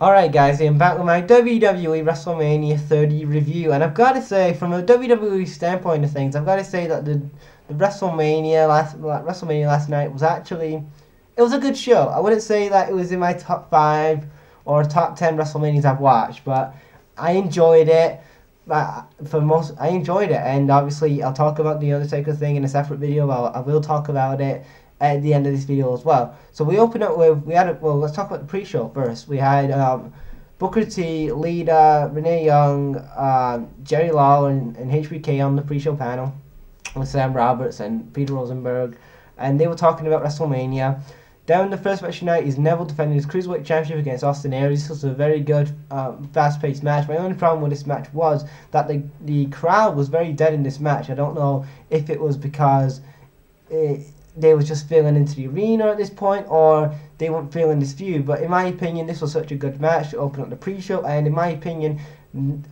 Alright guys, I'm back with my WWE WrestleMania 30 review and I've got to say, from a WWE standpoint of things, I've got to say that the, the WrestleMania last WrestleMania last night was actually, it was a good show. I wouldn't say that it was in my top 5 or top 10 WrestleManias I've watched, but I enjoyed it. For most, I enjoyed it, and obviously I'll talk about the Undertaker thing in a separate video. I'll, I will talk about it at the end of this video as well. So we open up with we had a, well let's talk about the pre-show first. We had um, Booker T, Lita, Renee Young, uh, Jerry Lawler, and, and HBK on the pre-show panel with Sam Roberts and Peter Rosenberg, and they were talking about WrestleMania. Down the first match tonight is Neville defending his Cruiserweight Championship against Austin Aries. This was a very good, um, fast-paced match. My only problem with this match was that the the crowd was very dead in this match. I don't know if it was because they were just feeling into the arena at this point, or they weren't feeling this feud. But in my opinion, this was such a good match to open up the pre-show, and in my opinion,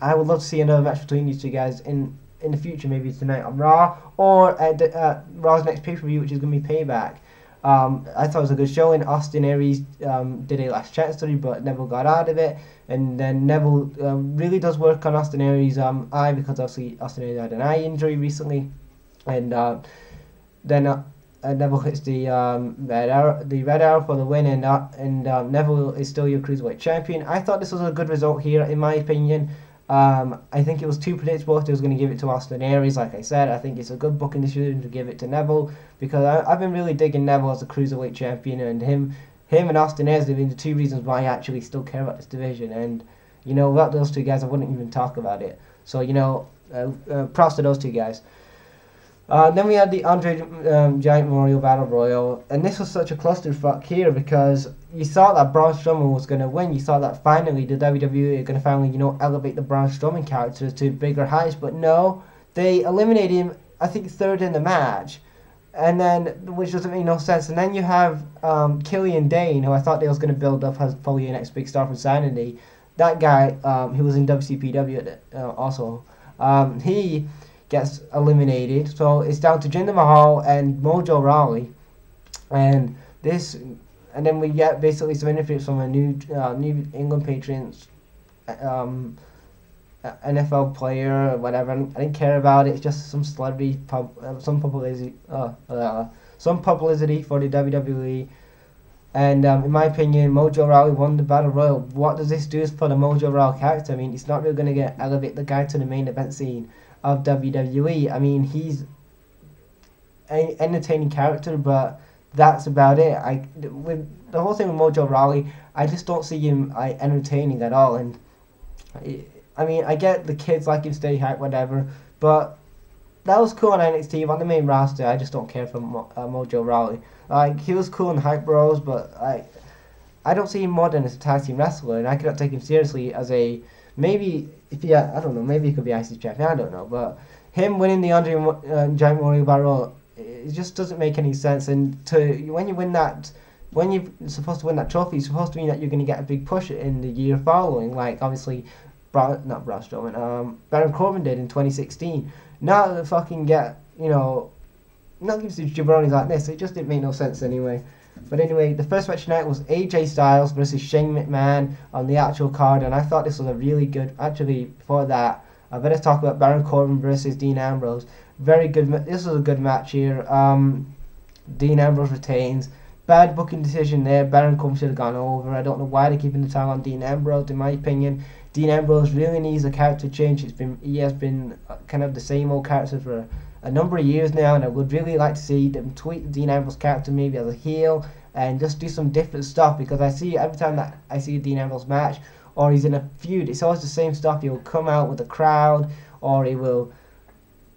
I would love to see another match between these two guys in in the future, maybe tonight on Raw or at uh, Raw's next pay-per-view, which is going to be Payback. Um, I thought it was a good showing. Austin Aries um, did a last chance story, but Neville got out of it. And then Neville um, really does work on Austin Aries' um, eye because obviously Austin Aries had an eye injury recently. And uh, then uh, uh, Neville hits the um, red arrow, the red arrow for the win, and uh, and um, Neville is still your cruiserweight champion. I thought this was a good result here, in my opinion. Um, I think it was too predictable. They was going to give it to Austin Aries, like I said. I think it's a good booking decision to give it to Neville because I, have been really digging Neville as a cruiserweight champion, and him, him and Austin Aries have been the two reasons why I actually still care about this division. And you know, without those two guys, I wouldn't even talk about it. So you know, uh, uh, props to those two guys. Uh, then we had the Andre um, Giant Memorial Battle Royal, and this was such a clusterfuck here because you thought that Braun Strowman was going to win. You thought that finally the WWE are going to finally, you know, elevate the Braun Strowman character to bigger heights, but no, they eliminated him. I think third in the match, and then which doesn't make no sense. And then you have um, Killian Dain, who I thought they was going to build up as probably your next big star for Sanity. That guy, um, who was in WCPW uh, also, um, he gets eliminated. So it's down to Jinder Mahal and Mojo Rawley, and this, and then we get basically some interviews from a new uh, New England Patriots. Um, NFL player or whatever. I didn't care about it. It's just some celebrity, pub, uh, some publicity, uh, uh, some publicity for the WWE. And um, in my opinion, Mojo Rawley won the Battle Royal. What does this do for the Mojo Rawley character? I mean, it's not really going to get elevate the guy to the main event scene of WWE. I mean, he's an entertaining character, but that's about it. I with the whole thing with Mojo Rawley, I just don't see him I, entertaining at all. And I mean, I get the kids like him, stay hype, whatever, but that was cool on NXT. On the main roster, I just don't care for Mo, uh, Mojo Rawley. Like he was cool in Hype Bros, but I I don't see him more than as a tag team wrestler, and I cannot take him seriously as a maybe if he, I don't know, maybe he could be IC champion. I don't know, but him winning the Andre uh, Giant Memorial Battle, it just doesn't make any sense. And to when you win that, when you're supposed to win that trophy, it's supposed to mean that you're going to get a big push in the year following. Like obviously, Bra- not Braun Strowman, um, Baron Corbin did in 2016. Now fucking get you know, not give to jabronis like this. It just didn't make no sense anyway. But anyway, the first match tonight was AJ Styles versus Shane McMahon on the actual card, and I thought this was a really good. Actually, before that, I better talk about Baron Corbin versus Dean Ambrose. Very good. This was a good match here. Um, Dean Ambrose retains. Bad booking decision there. Baron Corbin should have gone over. I don't know why they're keeping the title on Dean Ambrose. In my opinion, Dean Ambrose really needs a character change. It's been he has been uh, kind of the same old character for a number of years now, and I would really like to see them tweak Dean Ambrose character maybe as a heel and just do some different stuff because I see every time that I see Dean Ambrose match or he's in a feud, it's always the same stuff. He'll come out with a crowd or he will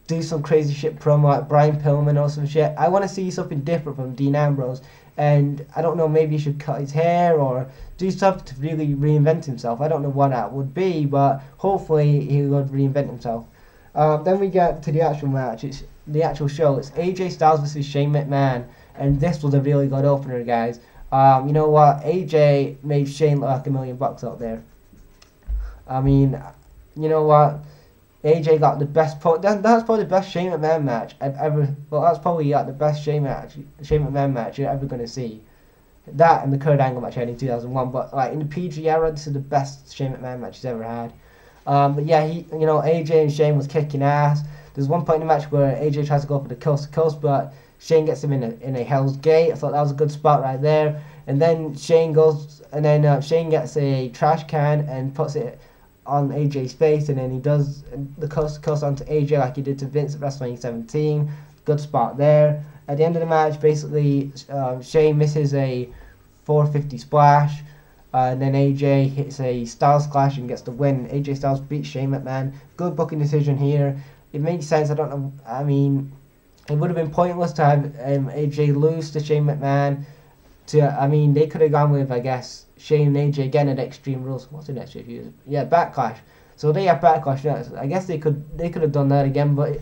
do some crazy shit promo like Brian Pillman or some shit. I want to see something different from Dean Ambrose. And I don't know, maybe he should cut his hair or do something to really reinvent himself. I don't know what that would be, but hopefully he would reinvent himself. Uh, then we get to the actual match. It's the actual show. It's AJ Styles versus Shane McMahon, and this was a really good opener, guys. Um, you know what? AJ made Shane look like a million bucks out there. I mean, you know what? AJ got the best. Po- that, that's probably the best Shane McMahon match I've ever. Well, that's probably yeah, the best Shane match, Shane McMahon match you're ever gonna see. that and the Kurt Angle match I had in 2001. But like in the PG era, this is the best Shane McMahon match he's ever had. Um, but yeah, he you know AJ and Shane was kicking ass. There's one point in the match where AJ tries to go for the coast to coast, but Shane gets him in a in a Hell's Gate. I thought that was a good spot right there. And then Shane goes, and then uh, Shane gets a trash can and puts it on AJ's face, and then he does the coast to coast onto AJ like he did to Vince at WrestleMania 17. Good spot there. At the end of the match, basically, um, Shane misses a 450 splash. Uh, and then AJ hits a Styles Clash and gets the win. AJ Styles beats Shane McMahon. Good booking decision here. It makes sense. I don't know. I mean, it would have been pointless to have um, AJ lose to Shane McMahon. To I mean, they could have gone with I guess Shane and AJ again at Extreme Rules. What's the next few Yeah, Backlash. So they have Backlash. I guess they could they could have done that again, but.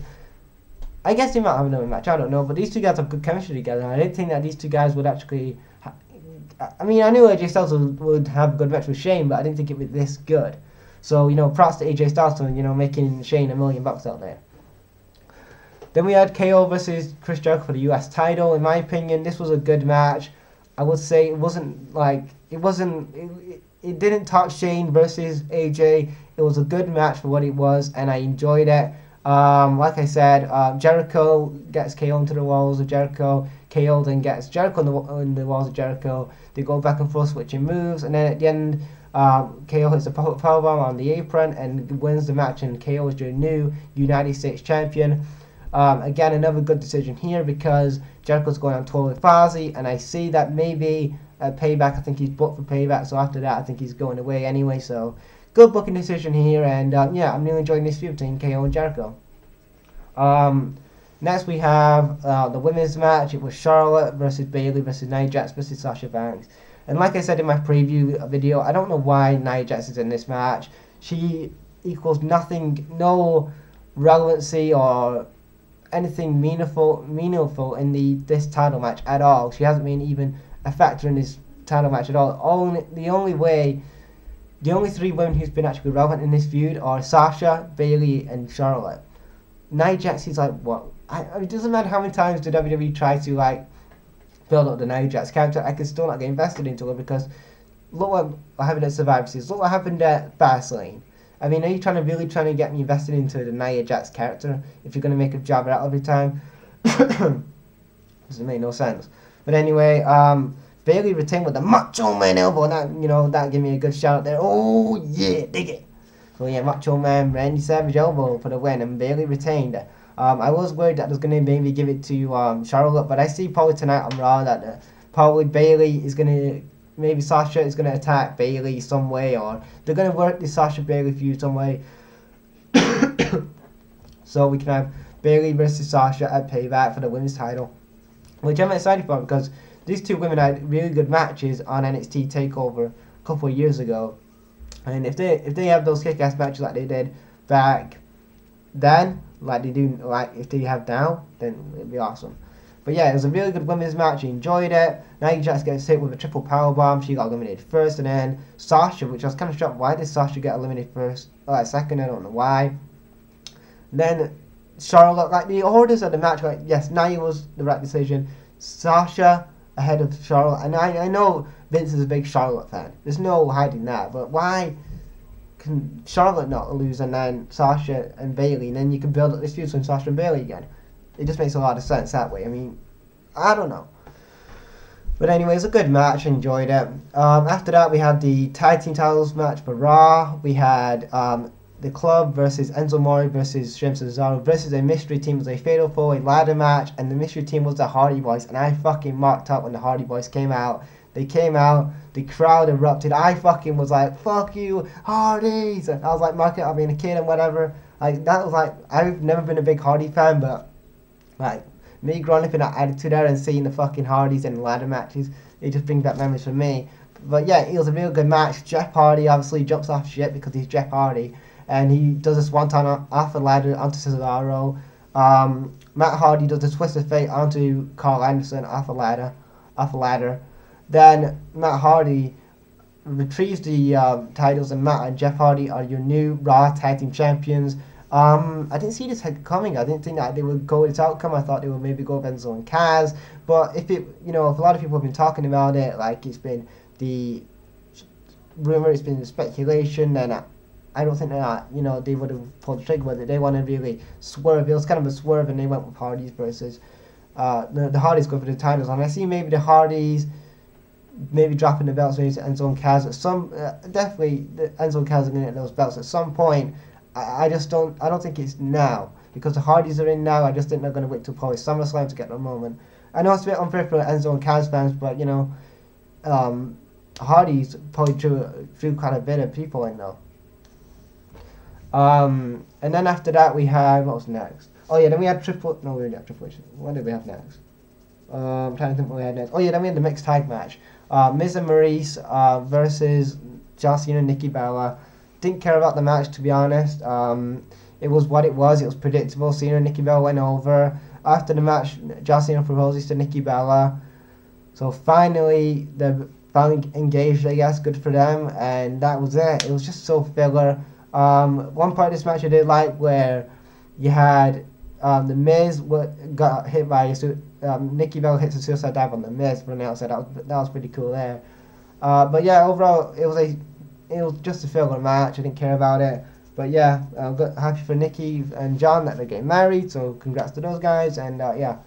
I guess they might have another match. I don't know, but these two guys have good chemistry together. I didn't think that these two guys would actually I mean, I knew AJ Styles would, have a good match with Shane, but I didn't think it would be this good. So, you know, props to AJ Styles for, you know, making Shane a million bucks out there. Then we had KO versus Chris Jericho for the US title. In my opinion, this was a good match. I would say it wasn't like, it wasn't, it, it didn't touch Shane versus AJ. It was a good match for what it was, and I enjoyed it. Um, like I said, um, Jericho gets KO into the walls of Jericho. KO then gets Jericho on the, on the walls of Jericho. They go back and forth switching moves, and then at the end, um, KO hits a powerbomb on the apron and wins the match, and KO is your new United States champion. Um, again, another good decision here because Jericho's going on tour with and I see that maybe at Payback, I think he's booked for Payback, so after that, I think he's going away anyway. So, good booking decision here, and uh, yeah, I'm really enjoying this feud between KO and Jericho. Um, Next we have uh, the women's match. It was Charlotte versus Bayley versus Nia Jax versus Sasha Banks. And like I said in my preview video, I don't know why Nia Jax is in this match. She equals nothing, no relevancy or anything meaningful meaningful in the this title match at all. She hasn't been even a factor in this title match at all. Only the only way, the only three women who's been actually relevant in this feud are Sasha, Bayley, and Charlotte. Nia Jax is like what I, it doesn't matter how many times the WWE try to like build up the Nia Jax character, I can still not get invested into her because look what happened at Survivor Series. Look what happened at Fastlane. I mean, are you trying to really trying to get me invested into the Nia Jax character if you're going to make a job out every time? Doesn't make no sense. But anyway, um, Bayley retained with the Macho Man elbow. That you know that gave me a good shout there. Oh yeah, dig it. So yeah, Macho Man Randy Savage elbow for the win, and Bayley retained. Um, I was worried that I was going to maybe give it to um, Charlotte, but I see probably tonight on Raw that uh, probably Bayley is going to, maybe Sasha is going to attack Bayley some way, or they're going to work the Sasha Bayley feud some way. so we can have Bayley versus Sasha at Payback for the women's title, which I'm excited for because these two women had really good matches on NXT Takeover a couple of years ago, and if they if they have those kick-ass matches like they did back then like they do like if they have now, then it'd be awesome. But yeah, it was a really good women's match. I enjoyed it. Nia Jax gets hit with a triple power bomb. She got eliminated first, and then Sasha, which I was kind of shocked. Why did Sasha get eliminated first? Like second, I don't know why. Then Charlotte, like the orders of the match, like yes, Nia was the right decision. Sasha ahead of Charlotte, and I I know Vince is a big Charlotte fan. There's no hiding that. But why? Can Charlotte not lose and then Sasha and Bayley, and then you can build up this feud between Sasha and Bayley again. It just makes a lot of sense that way. I mean, I don't know. But anyway, it's a good match. Enjoyed it. Um, after that, we had the tag team titles match for Raw. We had um, the Club versus Enzo Amore versus Sheamus Cesaro versus a mystery team. Was a fatal four way ladder match, and the mystery team was the Hardy Boys. And I fucking marked up when the Hardy Boys came out. They came out, the crowd erupted. I fucking was like, fuck you, Hardys. And I was like, mark it, I being a kid and whatever. Like, that was like, I've never been a big Hardy fan, but, like, me growing up in that attitude there and seeing the fucking Hardys in ladder matches, it just brings back memories for me. But yeah, it was a real good match. Jeff Hardy obviously jumps off shit because he's Jeff Hardy. And he does this one time off the ladder onto Cesaro. Um, Matt Hardy does a twist of fate onto Karl Anderson off the ladder. Off the ladder. Then Matt Hardy retrieves the uh, titles, and Matt and Jeff Hardy are your new Raw Tag Team Champions. Um, I didn't see this coming. I didn't think that they would go its outcome. I thought they would maybe go Enzo and Cass. But if it, you know, if a lot of people have been talking about it, like it's been the rumor, it's been the speculation, then I, don't think that you know they would have pulled the trigger with it. They want to really swerve. It was kind of a swerve, and they went with Hardys versus uh, the the Hardys go for the titles. And I see maybe the Hardys maybe dropping the belts maybe to Enzo and Cass at some uh, definitely the Enzo and Cass are going to get those belts at some point. I, I just don't I don't think it's now because the Hardys are in now. I just think they're going to wait till probably SummerSlam to get the moment. I know it's a bit unfair for Enzo and Cass fans, but you know, um, Hardys probably drew, drew quite a bit of people in though. Um, and then after that we had what was next? Oh yeah, then we had Triple. No, we didn't have Triple H. What did we have next? Uh, I'm trying to think what we had next. Oh yeah, then we had the mixed tag match. Uh, Miz and Maryse uh, versus and Nikki Bella. Didn't care about the match to be honest. Um, it was what it was. It was predictable. Cena and Nikki Bella went over. After the match, John Cena proposes to Nikki Bella. So finally, they're finally engaged. I guess good for them. And that was it. It was just so filler. Um, one part of this match I did like where you had um, the Miz got hit by a um, Nikki Bell hits a suicide dive on the Miz the outside. That was that was pretty cool there. Uh, but yeah, overall it was a it was just a filler match. I didn't care about it. But yeah, I'm happy for Nikki and John that they're getting married. So congrats to those guys. And uh, yeah.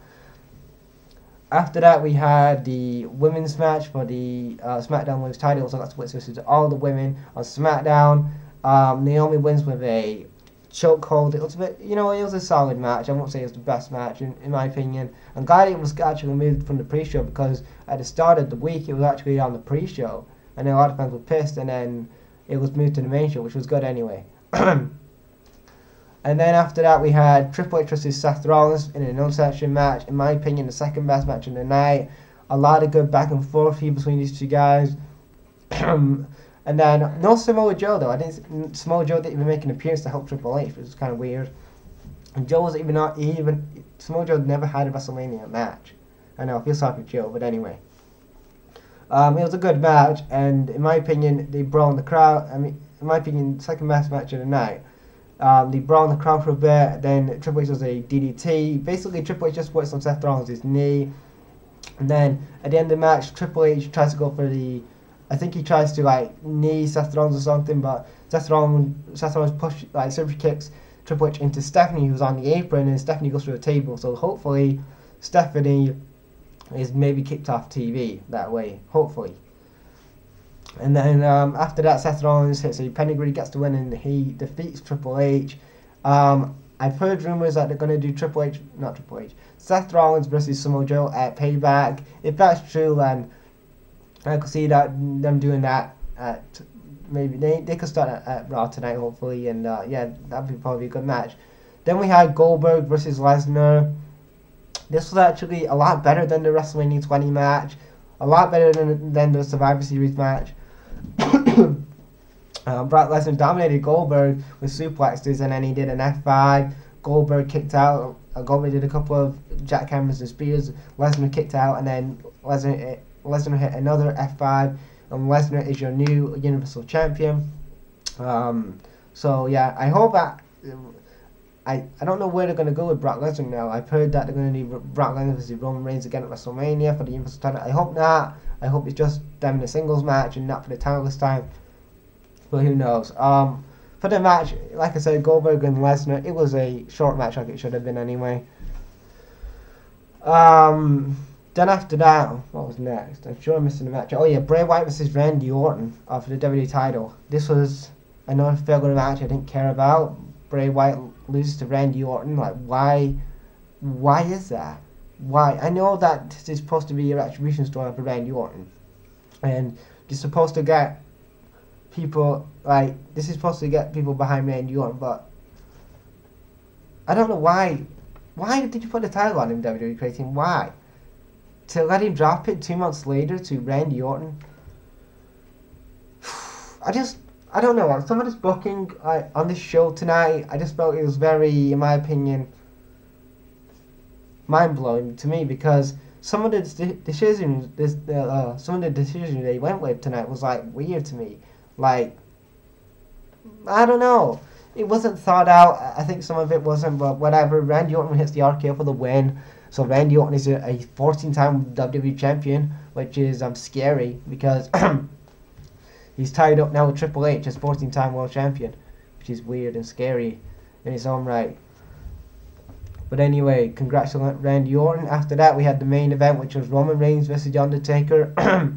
After that, we had the women's match for the uh, SmackDown Women's title. So that's what's to all the women on SmackDown. Um, Naomi wins with a chokehold. It was a bit, you know, it was a solid match. I won't say it was the best match in, in my opinion. I'm glad it was actually removed from the pre-show because at the start of the week it was actually on the pre-show, and a lot of fans were pissed. And then it was moved to the main show, which was good anyway. and then after that we had Triple H versus Seth Rollins in an unsanctioned match. In my opinion, the second best match of the night. A lot of good back and forth here between these two guys. And then no Samoa Joe though. I didn't Samoa Joe didn't even make an appearance to help Triple H, which is kind of weird. And Joe was even not even Samoa Joe never had a WrestleMania match. I know I feel sorry for Joe, but anyway. Um, it was a good match, and in my opinion, they brought the crowd. I mean, in my opinion, second best match of the night. Um, they brought the crowd for a bit. Then Triple H was a DDT. Basically, Triple H just works on Seth Rollins' knee. And then at the end of the match, Triple H tries to go for the I think he tries to like knee Seth Rollins or something, but Seth Rollins, Seth Rollins push like super kicks Triple H into Stephanie, who's on the apron, and Stephanie goes through a table. So hopefully, Stephanie is maybe kicked off TV that way. Hopefully. And then um, after that, Seth Rollins hits a pedigree, gets the win, and he defeats Triple H. Um, I've heard rumors that they're going to do Triple H, not Triple H, Seth Rollins versus Samoa Joe at Payback. If that's true, then I could see that them doing that at maybe they, they could start at, at Raw tonight hopefully and uh, yeah that'd be probably a good match. Then we had Goldberg versus Lesnar. This was actually a lot better than the WrestleMania 20 match, a lot better than than the Survivor Series match. uh, Brock Lesnar dominated Goldberg with suplexes and then he did an F5. Goldberg kicked out. Uh, Goldberg did a couple of jackhammers and spears. Lesnar kicked out and then Lesnar Lesnar hit another F5, and Lesnar is your new Universal Champion. Um, so yeah, I hope that. I, I don't know where they're going to go with Brock Lesnar now. I've heard that they're going to need Brock Lesnar versus Roman Reigns again at WrestleMania for the Universal title. I hope not. I hope it's just them in a singles match and not for the title this time. But who knows? Um, for the match, like I said, Goldberg and Lesnar, it was a short match like it should have been anyway. Um, then after that, what was next? I'm sure I'm missing a match. Oh yeah, Bray Wyatt versus Randy Orton for the WWE title. This was another filler match I didn't care about. Bray Wyatt loses to Randy Orton. Like why? Why is that? Why? I know that this is supposed to be a retribution story for Randy Orton, and you're supposed to get people like this is supposed to get people behind Randy Orton, but I don't know why. Why did you put the title on him, WWE creating? Why? To let him drop it two months later to Randy Orton. I just, I don't know. Some of this booking on this show tonight, I just felt it was very, in my opinion, mind blowing to me because some of the decisions, this, uh, some of the decisions they went with tonight was like weird to me. Like, I don't know. it wasn't thought out. I think some of it wasn't, but whatever. Randy Orton hits the RKO for the win. So Randy Orton is a 14-time WWE champion, which is um scary because he's tied up now with Triple H as 14-time world champion, which is weird and scary in its own right. But anyway, congrats Randy Orton. After that, we had the main event, which was Roman Reigns versus The Undertaker.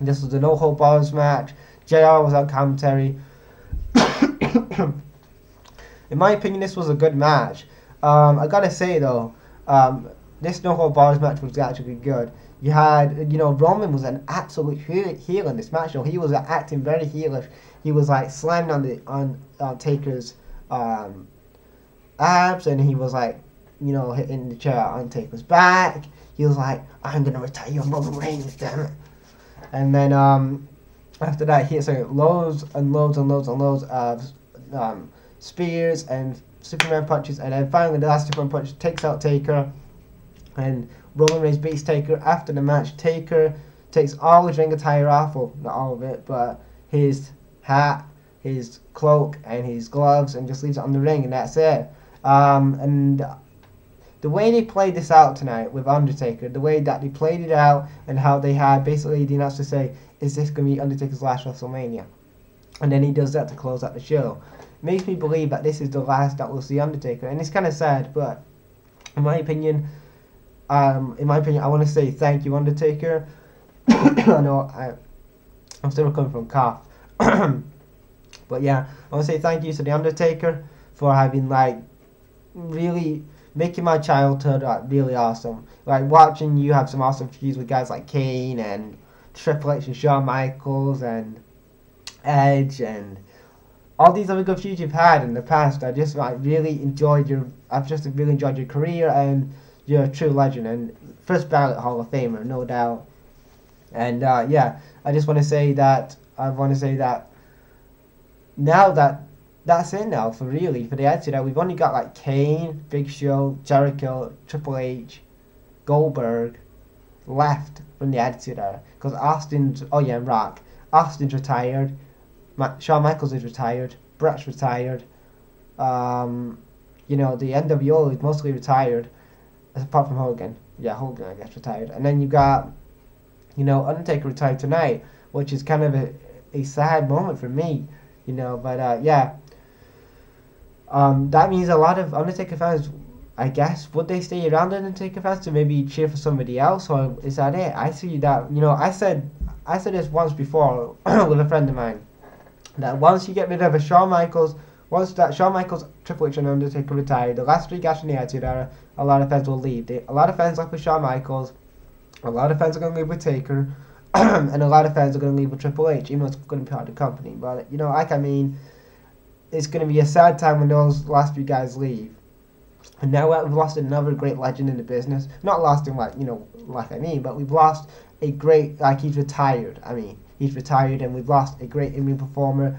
this was a no hold bars match. JR was on commentary. In my opinion, this was a good match. Um, I gotta say though, um, this no hold bars match was actually good. You had, you know, Roman was an absolute heel in this match. So he was acting very heelish. He was like slamming on the on uh, Taker's um, abs, and he was like you know, hitting the chair on Taker's back. He was like, I'm gonna retire your Roman Reigns, damn it. And then um, after that, he hits loads and loads and loads and loads of um, spears and Superman punches, and then finally the last Superman punch takes out Taker, and Roman Reigns beats Taker. After the match, Taker takes all his ring attire off, well, not all of it, but his hat, his cloak, and his gloves, and just leaves it on the ring, and that's it. Um, and the way they played this out tonight with Undertaker, the way that they played it out, and how they had basically the announcer say, "Is this going to be Undertaker's last WrestleMania?" And then he does that to close out the show. Makes me believe that this is the last that we'll see Undertaker, and it's kind of sad, but in my opinion, um, in my opinion, I want to say thank you, Undertaker. I know I, I'm still coming from cough, but yeah, I want to say thank you to the Undertaker for having like really making my childhood uh, really awesome. Like watching you have some awesome feuds with guys like Kane and Triple H and Shawn Michaels and Edge and all these other good feuds you've had in the past. I just like really enjoyed your. I've just really enjoyed your career and you're a true legend and first ballot Hall of Famer, no doubt. And uh, yeah, I just want to say that I want to say that now that that's it now for really for the Attitude Era. We've only got like Kane, Big Show, Jericho, Triple H, Goldberg left from the Attitude Era because Austin's oh yeah Rock Austin's retired, Shawn Michaels is retired, Bret's retired, um, you know the NWO is mostly retired apart from Hogan. Yeah, Hogan I guess retired, and then you got you know Undertaker retired tonight, which is kind of a, a sad moment for me, you know. But uh, yeah, um, that means a lot of Undertaker fans, I guess, would they stay around Undertaker fans to maybe cheer for somebody else, or is that it? I see that. You know, I said I said this once before with a friend of mine that once you get rid of a Shawn Michaels, once that Shawn Michaels, Triple H, and Undertaker retire, the last three guys in the Attitude Era, a lot of fans will leave. They, a lot of fans left with Shawn Michaels, a lot of fans are going to leave with Taker, and a lot of fans are going to leave with Triple H, even though it's going to be part of the company. But you know, like I mean it's going to be a sad time when those last few guys leave. And now we've lost another great legend in the business. Not lost in like you know like I mean, but we've lost a great like he's retired. I mean, he's retired, and we've lost a great in performer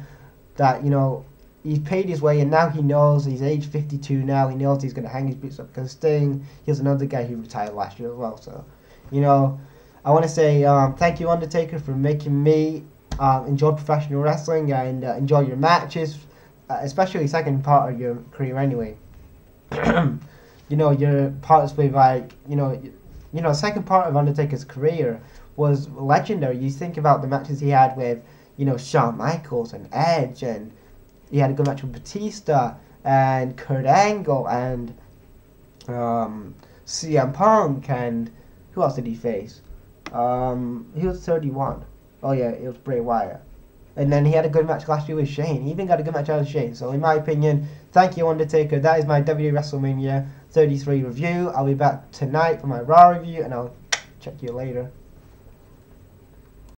that you know he's paid his way, and now he knows he's age 52 now. He knows he's going to hang his boots up because Sting. he's another guy who retired last year as well. So, you know, I want to say um, thank you Undertaker for making me um, enjoy professional wrestling and uh, enjoy your matches uh, especially second part of your career anyway. you know, your parts with like, you know, you know, second part of Undertaker's career was legendary. You think about the matches he had with, you know, Shawn Michaels and Edge, and he had a good match with Batista and Kurt Angle and um, CM Punk and who else did he face? Um, he was 31. Oh yeah, it was Bray Wyatt. And then he had a good match last year with Shane. He even got a good match out of Shane. So in my opinion, thank you Undertaker. That is my WWE WrestleMania 33 review. I'll be back tonight for my Raw review, and I'll check you later.